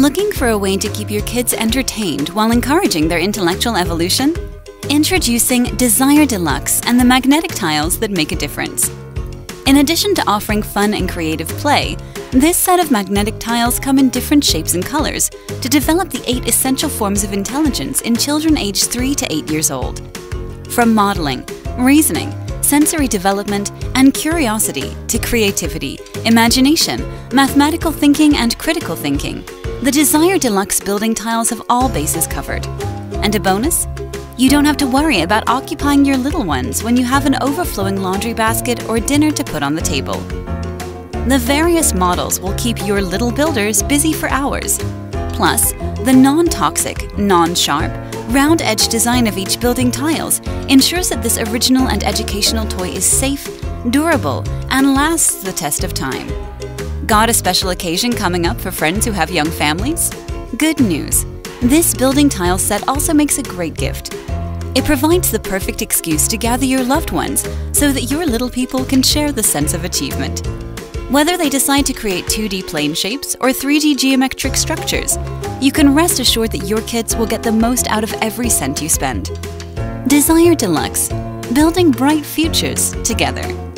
Looking for a way to keep your kids entertained while encouraging their intellectual evolution? Introducing Desire Deluxe and the magnetic tiles that make a difference. In addition to offering fun and creative play, this set of magnetic tiles come in different shapes and colors to develop the eight essential forms of intelligence in children aged 3 to 8 years old. From modeling, reasoning, sensory development, and curiosity to creativity, imagination, mathematical thinking, and critical thinking, the Desire Deluxe building tiles have all bases covered. And a bonus? You don't have to worry about occupying your little ones when you have an overflowing laundry basket or dinner to put on the table. The various models will keep your little builders busy for hours. Plus, the non-toxic, non-sharp, round-edge design of each building tiles ensures that this original and educational toy is safe, durable, and lasts the test of time. Got a special occasion coming up for friends who have young families? Good news! This building tile set also makes a great gift. It provides the perfect excuse to gather your loved ones so that your little people can share the sense of achievement. Whether they decide to create 2D plane shapes or 3D geometric structures, you can rest assured that your kids will get the most out of every cent you spend. Desire Deluxe, building bright futures together.